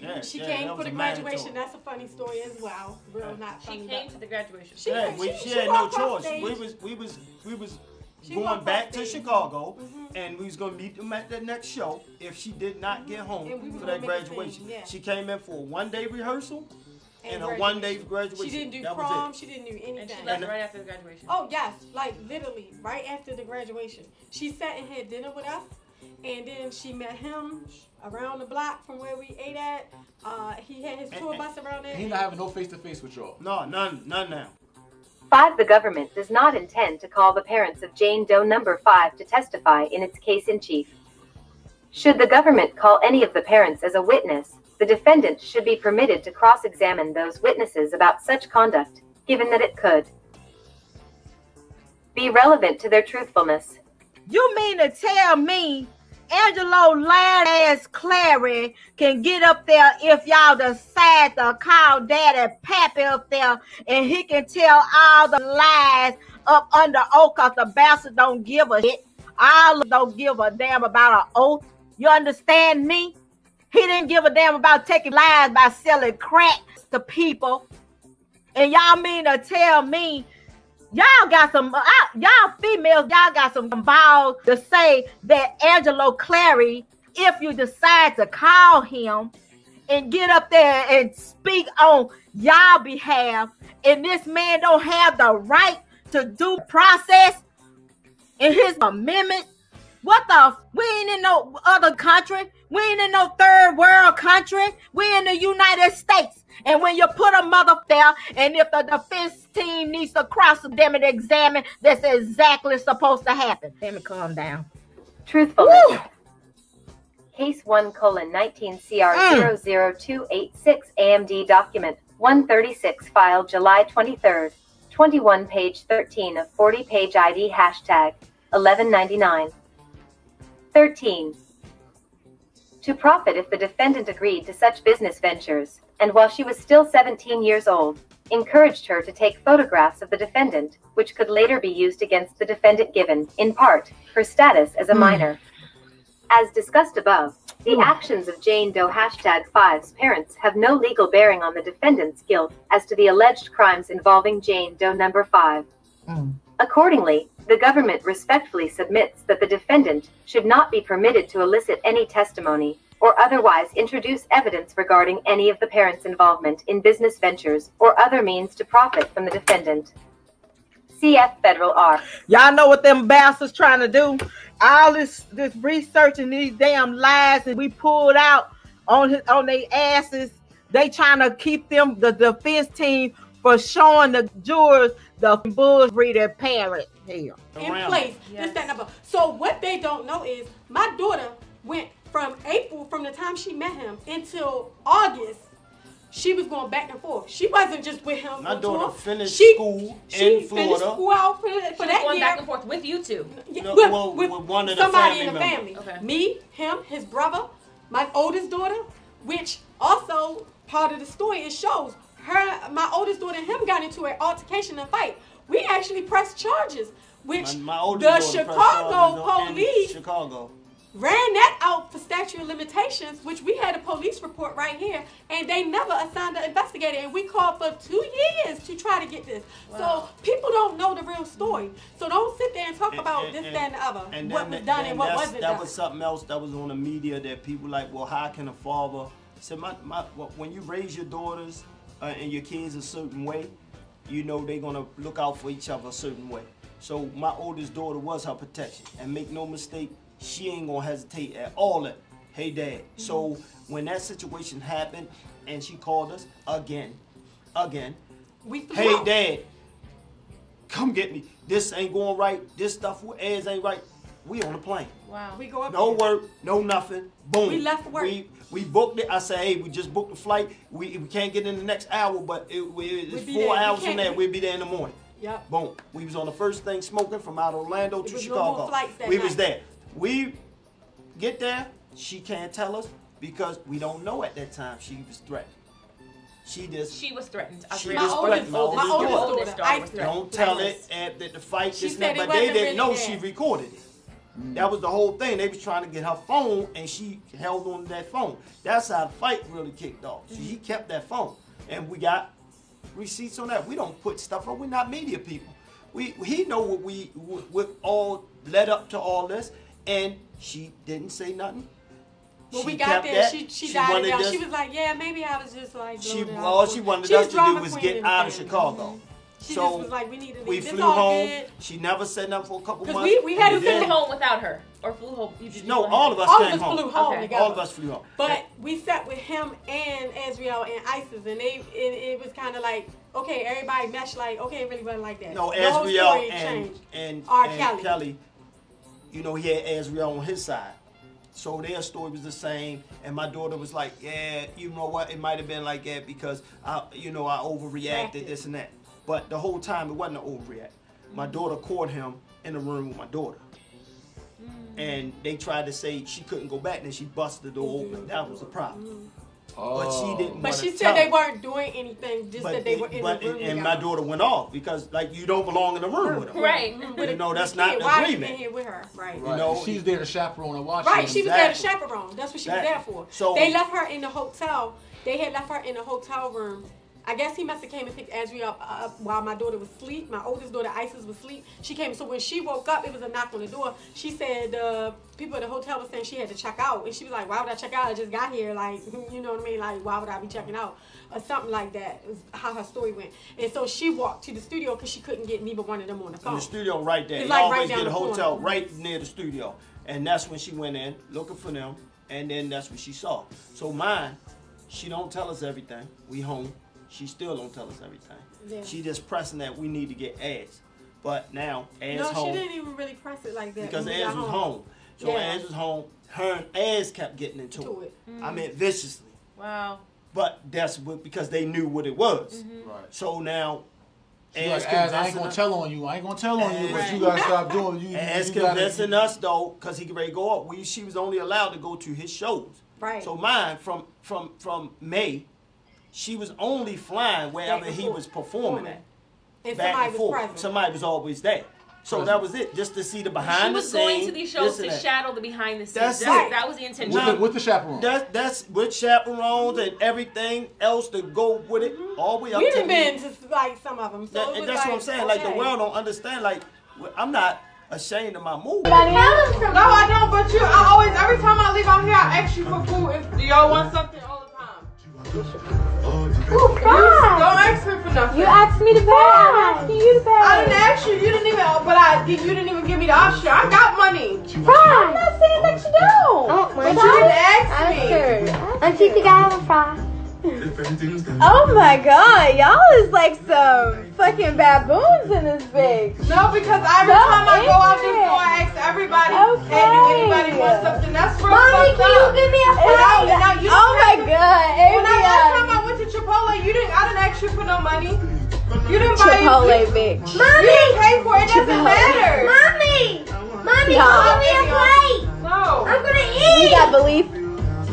Um, Yeah, she yeah, came for the graduation. That's a funny story as well. Real not She came to the graduation. She- Yeah, we, she- she, she had no walked off choice. We was we was we was She going back to stage. Chicago, Mhm. and we was gonna meet them at the next show if she did not get home we for that graduation. thing, yeah. She came in for a one day rehearsal and, a graduation. one day graduation. She didn't do that prom. She didn't do And anything. she left And- right after the graduation. Oh yes, like literally right after the graduation. She sat and had dinner with us, and then she met him around the block from where we ate at. Uh, he had his tour bus around there. He not having no face to face with y'all. No, none, none now. 5. The government does not intend to call the parents of Jane Doe number 5 to testify in its case in chief. Should the government call any of the parents as a witness, the defendant should be permitted to cross examine those witnesses about such conduct, given that it could be relevant to their truthfulness. You mean to tell me Angelo Land ass Clary can get up there if y'all decide to call Daddy Pappy up there and he can tell all the lies up under oath because the bastard don't give a shit. All don't give a damn about an oath. You understand me? He didn't give a damn about taking lies by selling crack to people. And y'all mean to tell me y'all got some uh, y'all females y'all got some balls to say that angelo clary if you decide to call him and get up there and speak on y'all behalf and this man don't have the right to due process in his amendment what the F- we ain't in no other country we ain't in no third world country we in the united states and when you put a mother there, and if the defense team needs to cross examine, that's exactly supposed to happen. Let me calm down. Truthfulness. Woo! Case 1 colon 19 CR mm. 00286 AMD document 136 filed July 23rd, 21 page 13 of 40 page ID hashtag 1199. 13. To profit if the defendant agreed to such business ventures, and while she was still 17 years old, encouraged her to take photographs of the defendant, which could later be used against the defendant given, in part, her status as a hmm. minor. As discussed above, the hmm. actions of Jane Doe hashtag 5's parents have no legal bearing on the defendant's guilt as to the alleged crimes involving Jane Doe number 5. Hmm. Accordingly, the government respectfully submits that the defendant should not be permitted to elicit any testimony or otherwise introduce evidence regarding any of the parents' involvement in business ventures or other means to profit from the defendant. CF Federal R. Y'all know what them bastards trying to do? All this this research and these damn lies that we pulled out on his, on their asses. They trying to keep them the defense team for showing the jurors the bull breeder parent. here. in place. Yes. This, that, and the other. So what they don't know is my daughter went from April, from the time she met him, until August. She was going back and forth. She wasn't just with him. My daughter tour. finished she, school she in finished Florida. school out for, for She was that going year. back and forth with you two. Yeah, No, with, well, with with one of the somebody family in the members. family. Okay. Me, him, his brother, my oldest daughter, which also part of the story it shows her, my oldest daughter and him got into an altercation and fight. We actually pressed charges, which My, my the Chicago charges on- in police Chicago. ran that out for statute of limitations, which we had a police report right here, and they never assigned an investigator, and we called for two years to try to get this. So people don't know the real story. So don't sit there and talk about this, that, and the other. and what then was that- done then and what wasn't That done. was something else that was on the media that people like, well, how can a father? Said my, my when you raise your daughters uh, and your kids a certain way, you know they're gonna look out for each other a certain way. So my oldest daughter was her protection, and make no mistake, she ain't gonna hesitate at all. At, hey, dad. So when that situation happened, and she called us again, again, we hey dad come get me this ain't going right this stuff with Az ain't right we on the plane Wow. We go up no there. work no nothing boom We left work. we, we booked it i said hey we just booked the flight we, we can't get in the next hour but it, we, it's We'll four there. Hours from can't- there we'll be there in the morning Yep. boom we was on the first thing smoking from out of orlando to was chicago flights that we was there we get there she can't tell us because we don't know at that time she was threatened she just She was threatened. I She My was oldest, threatened. My my oldest oldest daughter. daughter, Oldest daughter was threatened. Don't tell it at the, the fight, She this said and that, it but they wasn't didn't really know bad. she recorded it. That was the whole thing. They was trying to get her phone, and she held on to that phone. That's how the fight really kicked off. She, he kept that phone, and we got receipts on that. We don't put stuff up. We're not media people. We he know what we what, all led up to all this, and she didn't say nothing. When She we got there, that. she she, She died down. this- She was like, yeah, maybe I was just like. She all she wanted She us to do was get out of. Chicago. Mm-hmm. She so just was like, we need to leave. we It's flew all home. good. She never said nothing for a couple months. we- we had to send home without her or flew home. You just No, all home. of us All of us home. flew home Okay. All of us flew home. But we sat with him and Azriel and Isis, and they it, it was kind of like okay, everybody meshed like okay, it really wasn't like that. No, Azriel and changed. and, R. and Kelly. Kelly. you know, he had Azriel on his side. So their story was the same, and my daughter was like, "Yeah, you know what? It might have been like that because I, you know, I overreacted, Reacted. this and that." But the whole time it wasn't an overreact. My Mm-hmm. daughter caught him in the room with my daughter, Mm-hmm. and they tried to say she couldn't go back, and she busted the door open. That was the problem. Oh. But she didn't. But she tell said they weren't doing anything, just that they were in but the room and, and my daughter went off because like you don't belong in the room with her. Right. You know that's Kid, not the why are you in here with her? Right. Right. know, she's there to chaperone and watch. Right, him. she was there to Exactly. chaperone. That's what she was there for. So- they left her in the hotel. They had left her in the hotel room. I guess he must have came and picked Azriel up, up while my daughter was asleep. My oldest daughter, Isis, was asleep. She came. So when she woke up, it was a knock on the door. She said uh, people at the hotel were saying she had to check out, and she was like, "Why would I check out? I just got here. Like, you know what I mean? Like, why would I be checking out?" Or something like that. Is how her story went. And so she walked to the studio because she couldn't get neither one of them on the in phone. the studio right there. It's They like right always down get a the corner. hotel right near the studio. And that's when she went in looking for them. And then that's what she saw. So mine, she don't tell us everything. We home. She still don't tell us everything. Yeah. She just pressing that we need to get Az. But now Az no, home she didn't even really press it like that. because when we Az was home. So Yeah. Az was home. Her and Az kept getting into To it. it. I mean viciously. Wow. But that's what, because they knew what it was. Mm-hmm. Right. So now She's Az like, "Az, I ain't gonna tell on you. I ain't gonna tell on you, but you gotta stop doing. You, As you gotta- convincing us though, because he could ready to go up. We she was only allowed to go to his shows. Right. So mine from from from May, she was only flying wherever Back he was performing at. And Back somebody and was forth. present. Somebody was always there. So Present. that was it, just to see the behind She was the scenes. going to these shows to that. shadow the behind the scenes. That's that, it. that was the intention. with, the, with the chaperone. That, that's with chaperones and everything else to go with it, mm-hmm. all the way up We to done the- been to like some of them. So That- and that's like, what I'm saying. Like the world don't understand. Like I'm not ashamed of my move. No, I don't. But you, I always, every time I leave out here, I ask you for food. If, do y'all want something oh, all the? Oh, God. Don't ask me for nothing. You asked me to pay. I'm asking you to pay. I didn't ask you. You didn't even. Oh, but I, you didn't even give me the option. I got money. Fry. I'm not saying that you don't. Oh, But you didn't ask me. Auntie, think I have a fry. Oh my god, y'all is like some fucking baboons in this bitch. No, because every So time I go out this ignorant. door, I ask everybody, Okay. hey, do anybody want something? That's real Mommy, fucked can you up. give me a And now, fry? and now you Oh my didn't god, When I last time I went to Chipotle, you didn't. I didn't ask you for no money. You didn't buy Chipotle, You, bitch. you didn't pay for it. It doesn't Chipotle. matter. Mommy! Mommy, No. give me a plate! No, I'm gonna eat! We got belief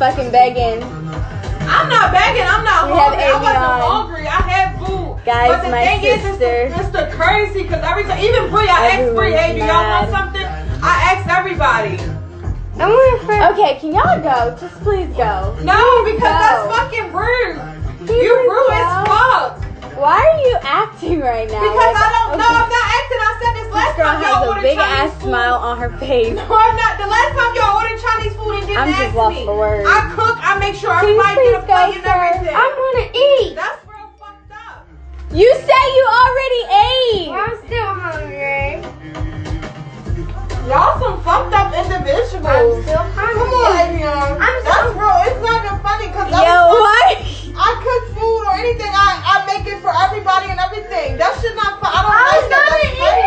fucking begging. I'm not begging. I'm not We hungry. I wasn't Avion. hungry. I had food. Guys, but the my thing is, sister. it's the, it's the crazy because every time, even Bree, I asked Bree, hey, do y'all want something? I asked everybody. I'm for- Okay, can y'all go? Just please go. No, because Go. that's fucking rude. Please You rude as fuck. Why are you acting right now? Because Like, I don't know. okay. I'm not acting. I said this This last girl time y'all has a big Chinese ass food. smile on her face. No, I'm not. The last time y'all ordered Chinese food and didn't I'm just ask lost me. for words. I cook. I make sure Can you everybody please get a go, plate and everything. I wanna eat. That's real fucked up. You say you already ate. I'm still hungry. Y'all some fucked up individuals. I'm still hungry. Come on, Avion. That's real. It's not even funny because Yo, what? I cook food or anything. I, I it for everybody and everything. That shit not. I don't like that. That's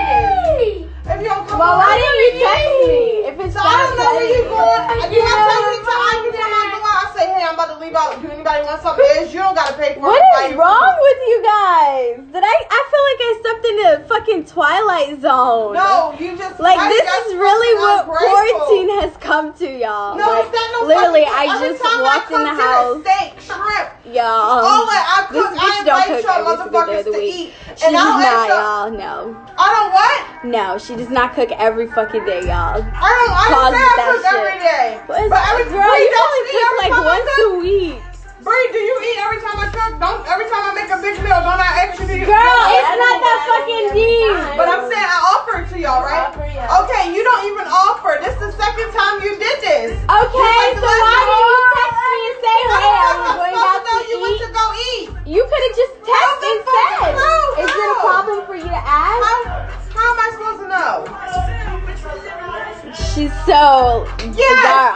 funny. If you don't come Well, why didn't you text me? If it's So I don't know where you going. I You. to tell I you when I go out. I say, hey, I'm about to leave out. Do anybody want something? Is you don't gotta pay for What is wrong with you guys? Did I? I feel like I stepped into fucking Twilight Zone. No, you just Like right, this is really what ungrateful. quarantine has come to, y'all. No, like, it's not no literally, I just walked I in the cook house, Steak, shrimp, y'all. all that I this bitch I don't cook y'all every single day motherfuckers to week. eat. She And does not, y'all. No, I don't what? no, she does not cook every fucking day, y'all. I don't. I don't say I cook every day. But, But every girl, you only cook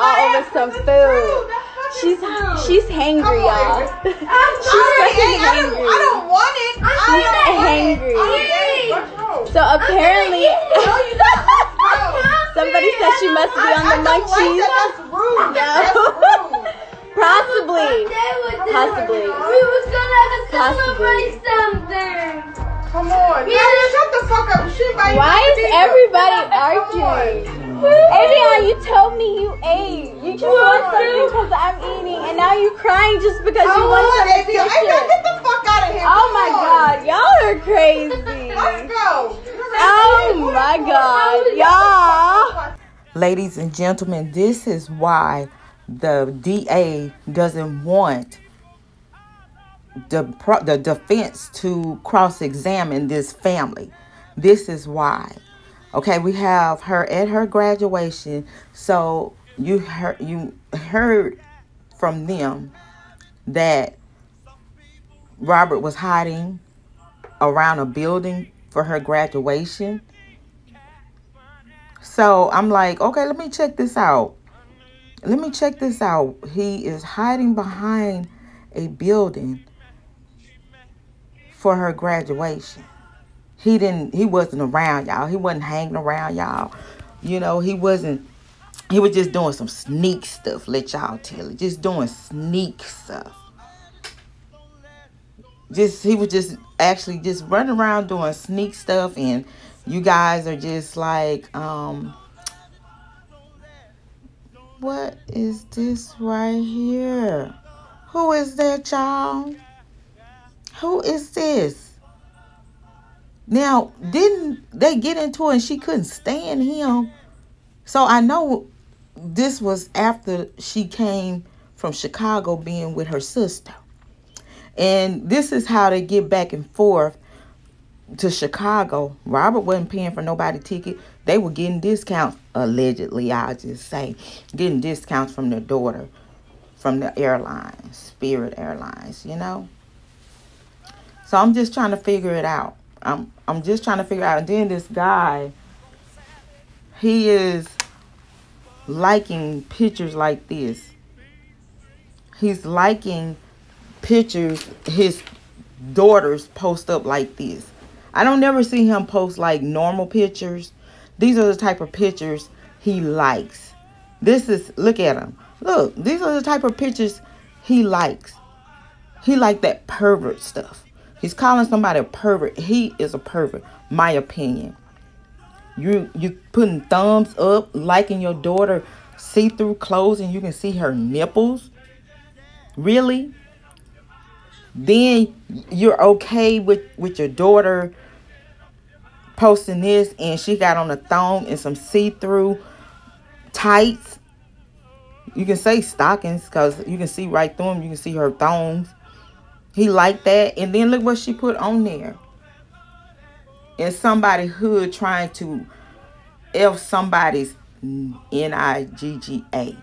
all over some This food. true. That's fucking She's true. she's Come hangry, y'all. Avery. she's I already fucking ate. I don't, hangry. I don't want it. I She's don't hangry. it. I don't get it. What's wrong? So apparently, No, you don't. No. somebody said she must be on the don't like munchies. that. That's rude. No. Possibly. Possibly. We was gonna Possibly. celebrate something. Come on. Yeah. shut the fuck up. She might Why is everybody arguing? Avion, you told me you ate. You just want something because I'm eating, and now you're crying just because I you want want some it. Avion, chicken. get the fuck out of here. Oh my god, y'all are crazy. Let's go. Oh my god, y'all. Ladies and gentlemen, this is why the DA doesn't want the pro- the defense to cross-examine this family. This is why. Okay, we have her at her graduation, so you heard you heard from them that Robert was hiding around a building for her graduation. So I'm like, okay, let me check this out. Let me check this out. He is hiding behind a building for her graduation. He didn't he wasn't around y'all. He wasn't hanging around y'all. You know, he wasn't he was just doing some sneak stuff, let y'all tell it. Just doing sneak stuff. Just he was just actually just running around doing sneak stuff and you guys are just like um what is this right here who is that y'all who is this now didn't they get into it and she couldn't stand him so i know this was after she came from chicago being with her sister and this is how they get back and forth to Chicago. Robert wasn't paying for nobody ticket. They were getting discounts, allegedly, I'll just say. Getting discounts from their daughter, from the airlines, Spirit Airlines, you know? So I'm just trying to figure it out. I'm I'm just trying to figure out. And then this guy, he is liking pictures like this. He's liking pictures his daughters post up like this. I don't never see him post like normal pictures. These are the type of pictures he likes. This is look at him. Look, these are the type of pictures he likes. He like that pervert stuff. He's calling somebody a pervert. He is a pervert, my opinion. You you putting thumbs up, liking your daughter see-through clothes and you can see her nipples. Really? Then you're okay with with your daughter posting this and she got on a thong and some see-through tights. You can say stockings because you can see right through them. You can see her thongs. He liked that. And then look what she put on there. And somebody hood trying to F somebody's N-I-G-G-A.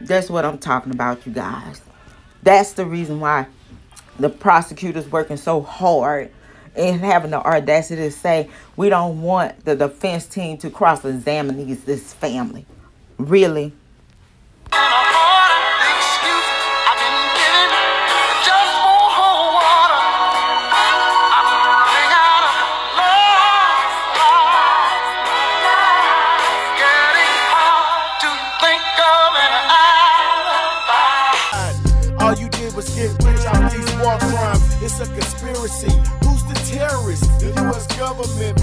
That's what I'm talking about, you guys. That's the reason why the prosecutor's working so hard and having the audacity to say we don't want the defense team to cross-examine these this family. Really? Government